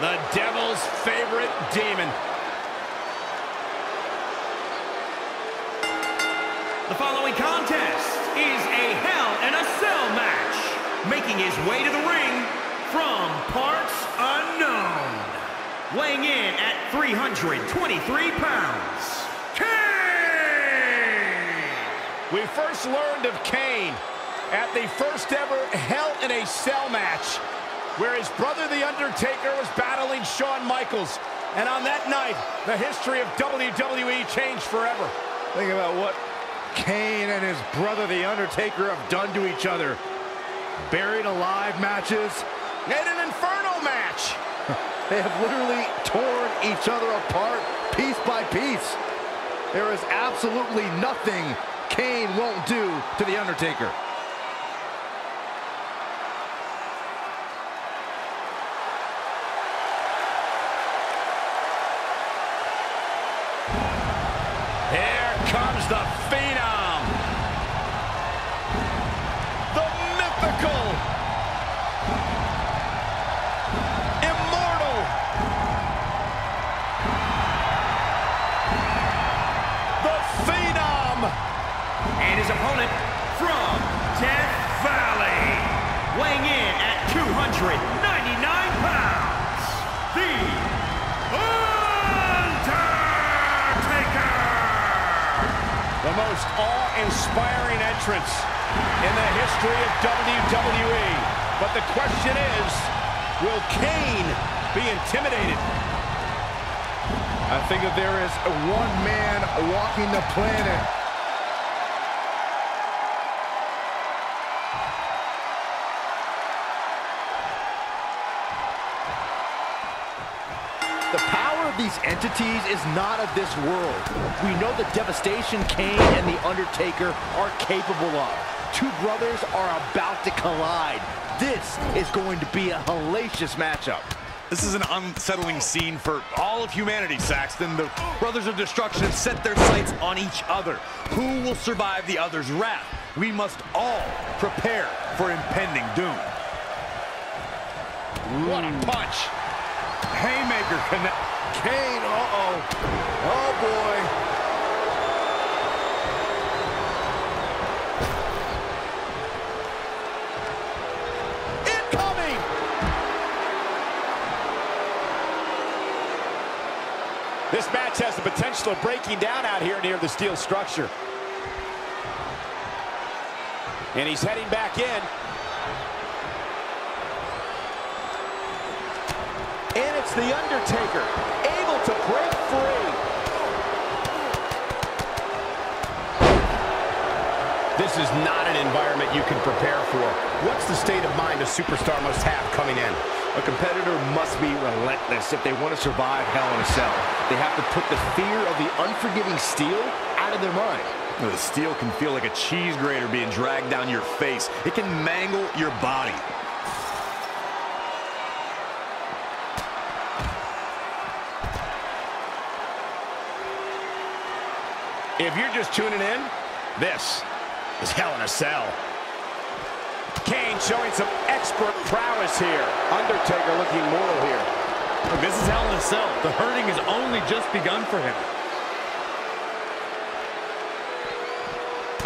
The devil's favorite demon. The following contest is a Hell in a Cell match. Making his way to the ring from parts unknown. Weighing in at 323 pounds, Kane! We first learned of Kane at the first ever Hell in a Cell match where his brother The Undertaker was battling Shawn Michaels. And on that night, the history of WWE changed forever. Think about what Kane and his brother The Undertaker have done to each other. Buried alive matches. And an Inferno match. They have literally torn each other apart piece by piece. There is absolutely nothing Kane won't do to The Undertaker. Opponent from Death Valley. Weighing in at 299 pounds, The Undertaker! The most awe-inspiring entrance in the history of WWE. But the question is, will Kane be intimidated? I think that there is one man walking the planet. Of these entities is not of this world. We know the devastation Kane and The Undertaker are capable of. Two brothers are about to collide. This is going to be a hellacious matchup. This is an unsettling scene for all of humanity, Saxton. The Brothers of Destruction have set their sights on each other. Who will survive the other's wrath? We must all prepare for impending doom. What a punch. Haymaker connect. Kane, uh-oh. Oh, boy. Incoming! This match has the potential of breaking down out here near the steel structure. And he's heading back in. And it's The Undertaker, able to break free. This is not an environment you can prepare for. What's the state of mind a superstar must have coming in? A competitor must be relentless if they want to survive Hell in a Cell. They have to put the fear of the unforgiving steel out of their mind. The steel can feel like a cheese grater being dragged down your face. It can mangle your body. If you're just tuning in, this is Hell in a Cell. Kane showing some expert prowess here. Undertaker looking mortal here. This is Hell in a Cell. The hurting has only just begun for him.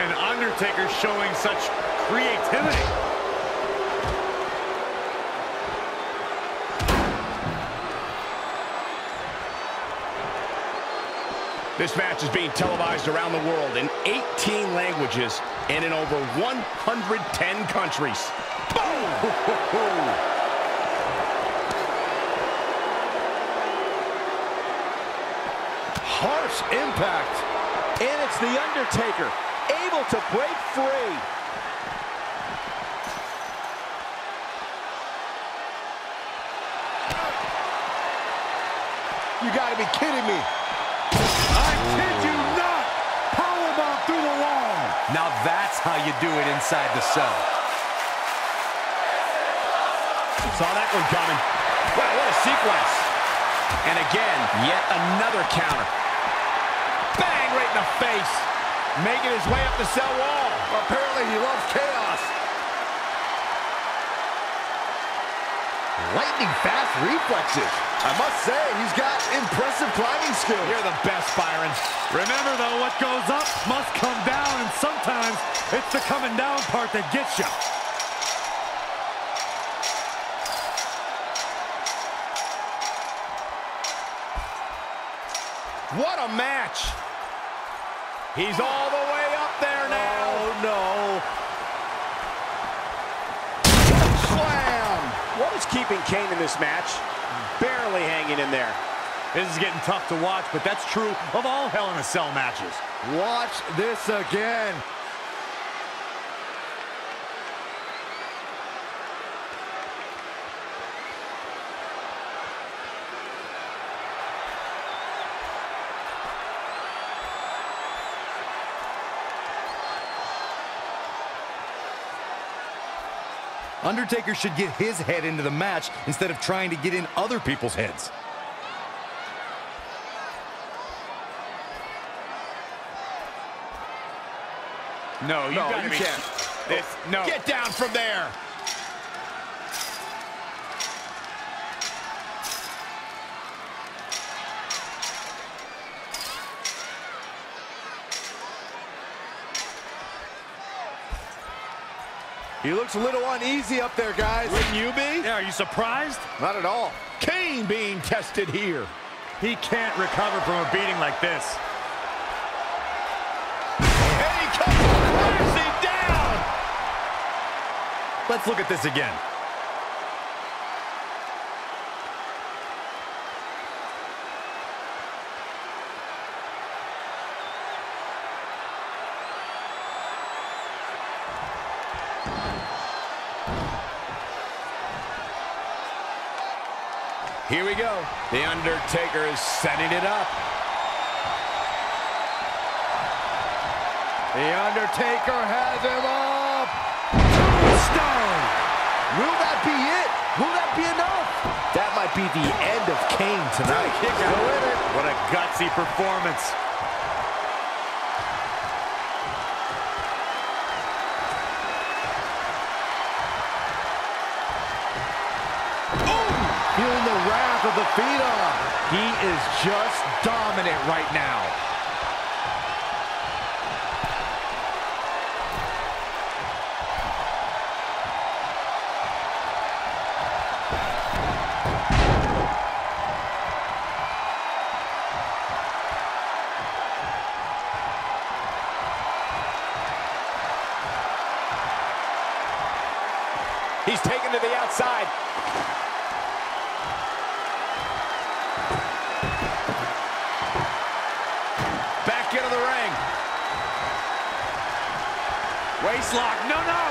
And Undertaker showing such creativity. This match is being televised around the world in 18 languages and in over 110 countries. Boom! Harsh impact. And it's The Undertaker, able to break free. You gotta be kidding me. I kid you not. Powerbomb through the wall. Now that's how you do it inside the cell. Saw that one coming. Wow, what a sequence. And again, yet another counter. Bang, right in the face. Making his way up the cell wall. Apparently he loves chaos. Lightning fast reflexes. I must say, he's got impressive climbing skills. You're the best, Byron. Remember, though, what goes up must come down, and sometimes it's the coming down part that gets you. What a match. He's all the way up there now. Oh, no. Slam. What is keeping Kane in this match? Barely hanging in there. This is getting tough to watch, but that's true of all Hell in a Cell matches. Watch this again. Undertaker should get his head into the match instead of trying to get in other people's heads. No, you No, gotta you be. can't. This, no. Get down from there. He looks a little uneasy up there, guys. Wouldn't you be? Yeah, are you surprised? Not at all. Kane being tested here. He can't recover from a beating like this. And he comes crashing down. Let's look at this again. Here we go. The Undertaker is setting it up. The Undertaker has him up. Stone! Will that be it? Will that be enough? That might be the end of Kane tonight. Kick out. Still it. What a gutsy performance. Oh, Feeling the wrath of the Phenom. He is just dominant right now. He's taken to the outside. Waistlock, no, no!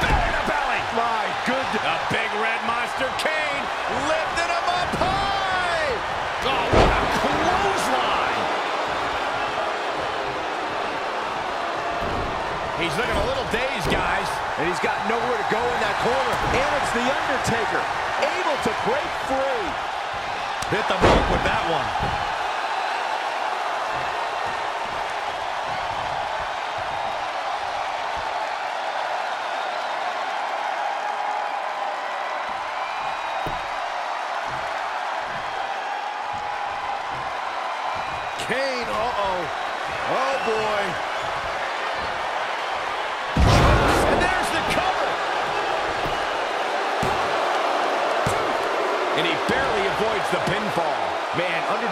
Belly to belly. My goodness. The big red monster Kane lifted him up high. Oh, what a clothesline. He's looking a little dazed, guys. And he's got nowhere to go in that corner. And it's The Undertaker, able to break free. Hit the mark with that one.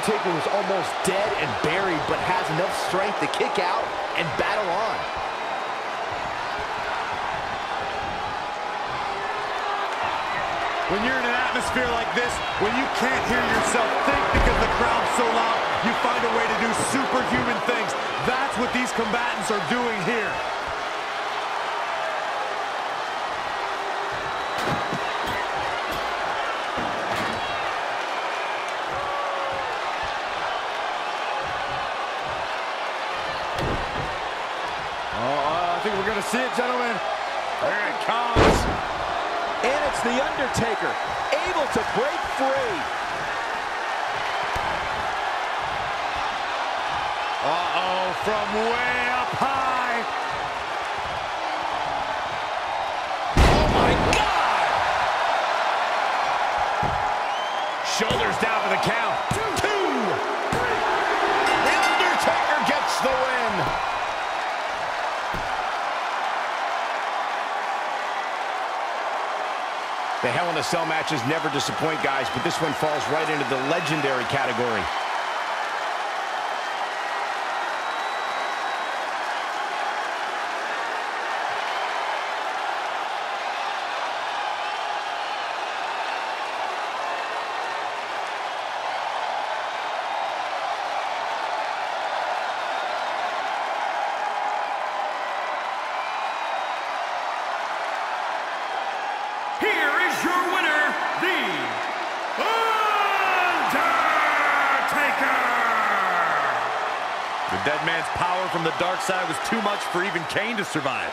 Undertaker was almost dead and buried, but has enough strength to kick out and battle on. When you're in an atmosphere like this, when you can't hear yourself think because the crowd's so loud, you find a way to do superhuman things. That's what these combatants are doing here. Oh, I think we're going to see it, gentlemen. Here it comes. And it's The Undertaker, able to break free. Uh-oh, from way up high. Oh, my God. Shoulders down for the count. Hell in a Cell matches never disappoint, guys, but this one falls right into the legendary category. Here is your winner, The Undertaker! The dead man's power from the dark side was too much for even Kane to survive.